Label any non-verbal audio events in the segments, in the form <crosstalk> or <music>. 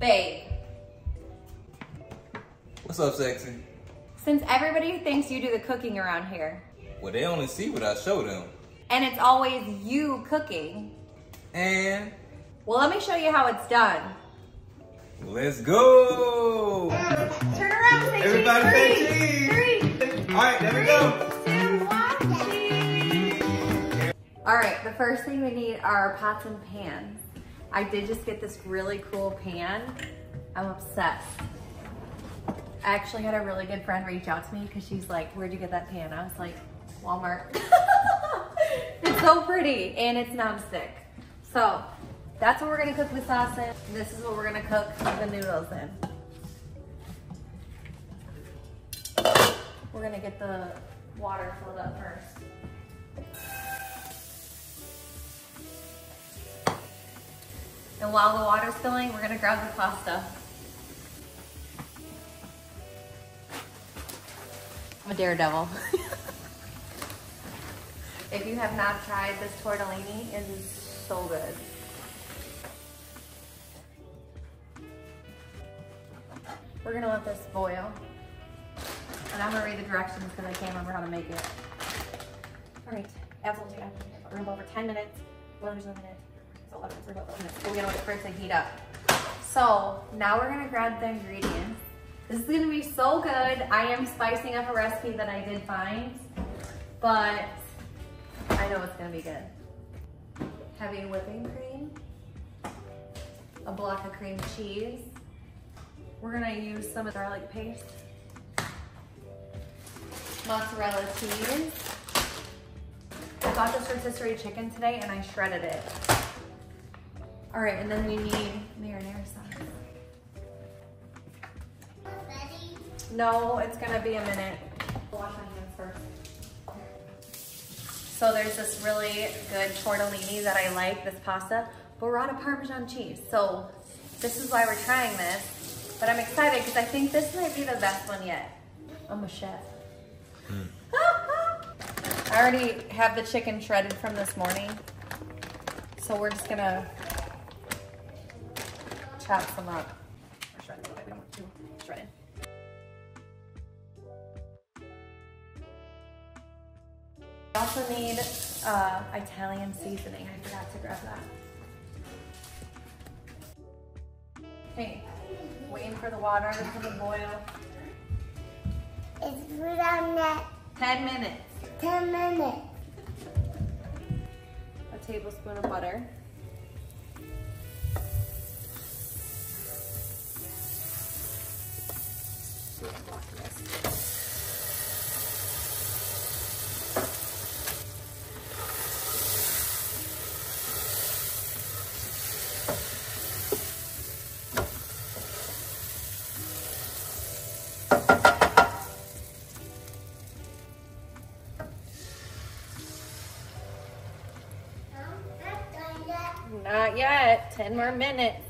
Babe, What's up, sexy? since everybody thinks you do the cooking around here, Well, they only see what I show them. and it's always you cooking, And well, let me show you how it's done. let's go! Turn around, say Everybody cheese. say cheese. three, All right, there we go. two, one, cheese. All right, the first thing we need are pots and pans. I did just get this really cool pan. I'm obsessed. I actually had a really good friend reach out to me because she's like, where'd you get that pan? I was like, Walmart. <laughs> it's so pretty and it's nonstick. So that's what we're gonna cook the sauce in. This is what we're gonna cook the noodles in. We're gonna get the water filled up first. And while the water's filling, we're gonna grab the pasta. I'm a daredevil. <laughs> if you have not tried this tortellini, it is so good. We're gonna let this boil. And I'm gonna read the directions because I can't remember how to make it. All right, absolutely. We're gonna go over 10 minutes. Well, there's a minute. It's 11 minutes. We're 11 minutes. We're gonna wait for it to heat up. So now we're gonna grab the ingredients. This is gonna be so good. I am spicing up a recipe that I did find, but I know it's gonna be good. Heavy whipping cream, a block of cream cheese. We're gonna use some garlic paste, mozzarella cheese. I bought this rotisserie chicken today and I shredded it. All right, and then we need marinara sauce. No, it's gonna be a minute. Wash my hands first. So there's this really good tortellini that I like, this pasta, but we're out of Parmesan cheese. So this is why we're trying this. But I'm excited because I think this might be the best one yet. I'm a chef. Hmm. <laughs> I already have the chicken shredded from this morning. So we're just gonna chop some up. Or shred a little bit, we don't want too shredded. We also need uh, Italian seasoning. I forgot to grab that. Okay, waiting for the water to boil. It's put on that 10 minutes. 10 minutes. A tablespoon of butter. 10 more minutes.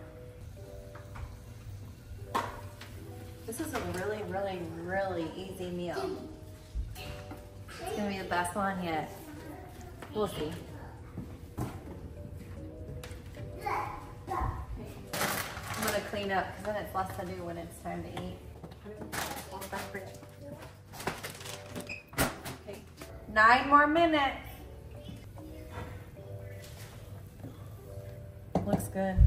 really, really, easy meal. It's gonna be the best one yet. We'll see. I'm gonna clean up because then it's less to do when it's time to eat. Okay, Nine more minutes. Looks good.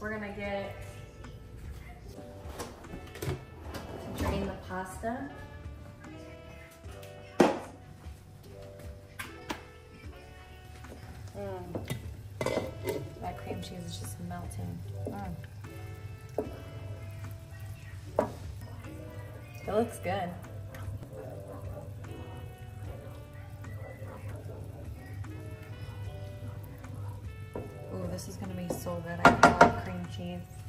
We're gonna get pasta. Mm. That cream cheese is just melting. Mm. It looks good. Oh, this is gonna be so good. I love cream cheese.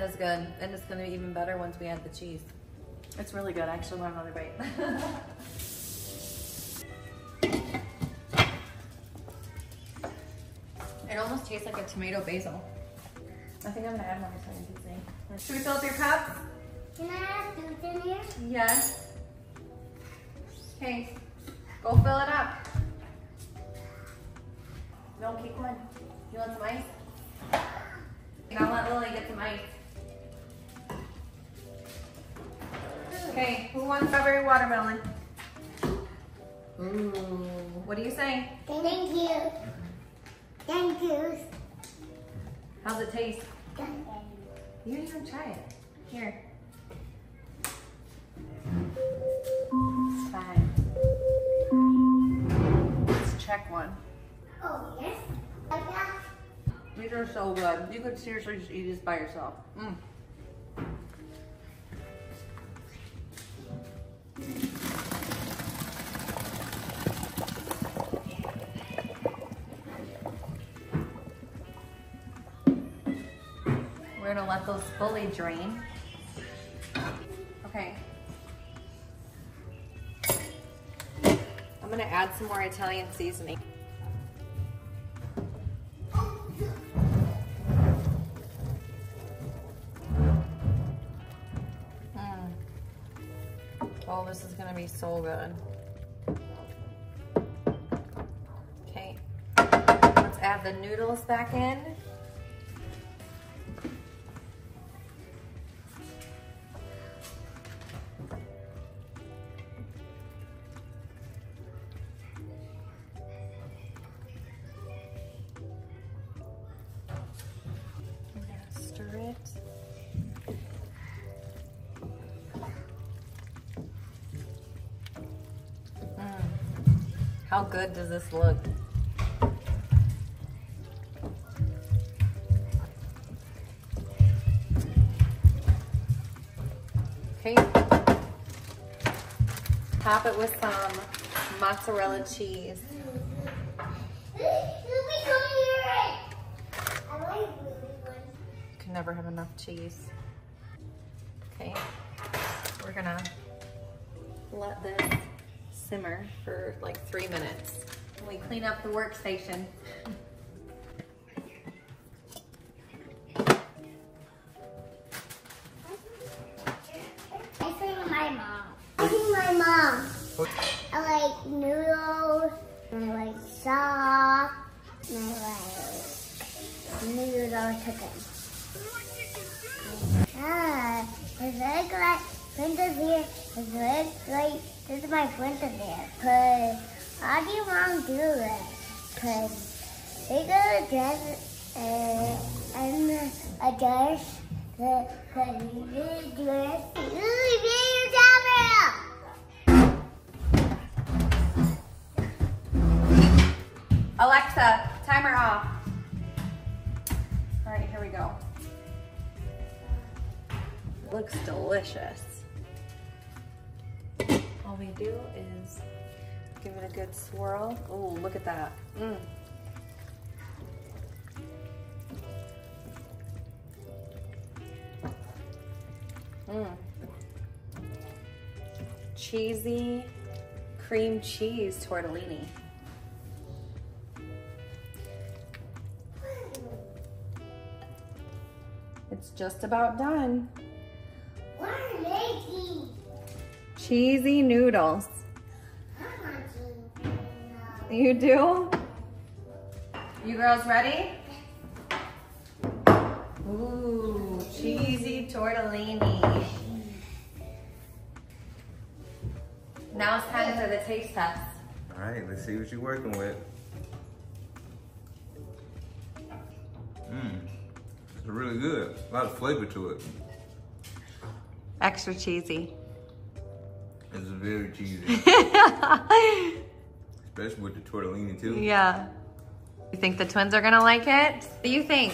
That is good. And it's gonna be even better once we add the cheese. It's really good. I actually want another bite. <laughs> it almost tastes like a tomato basil. I think I'm gonna add more Italian seasoning. Should we fill up your cup? Can I have food in here? Yes. Okay, go fill it up. No, keep going. You want some ice? Now let Lily get some ice. Okay, who wants strawberry watermelon? Ooh, what do you say? Thank you. Thank you. How's it taste? You didn't even try it. Here. It's fine. Let's check one. Oh, yes. These are so good. You could seriously just eat this by yourself. Mm. We're gonna let those fully drain. Okay. I'm gonna add some more Italian seasoning. Mm. Oh, this is gonna be so good. Okay, let's add the noodles back in. How good does this look? Okay. Top it with some mozzarella cheese. Can never have enough cheese. Okay, we're gonna let this simmer for like three minutes. We clean up the workstation. I think my mom. I think my mom. I like noodles, and I like sauce, and I like noodle chicken. Ah, it's very Princess here. It's very great. This is my how do you want to do this? Cause they go to dress uh, and a dress. Cause you did dress. Alexa, timer off. All right, here we go. Looks delicious. All we do is give it a good swirl. Oh, look at that. Mm. Mm. Cheesy cream cheese tortellini. It's just about done. Cheesy noodles. I want to. You do? You girls ready? Ooh, cheesy tortellini. Now it's time for the taste test. All right, let's see what you're working with. Mmm, it's really good. A lot of flavor to it. Extra cheesy. It's very cheesy, <laughs> especially with the tortellini too. yeah. You think the twins are gonna like it? What do you think?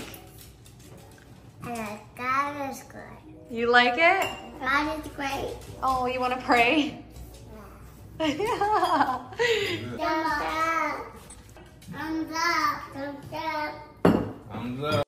And God is good. You like it? God is great. Oh, you wanna pray? <laughs> Thumbs up. Thumbs up. Thumbs up. Thumbs up.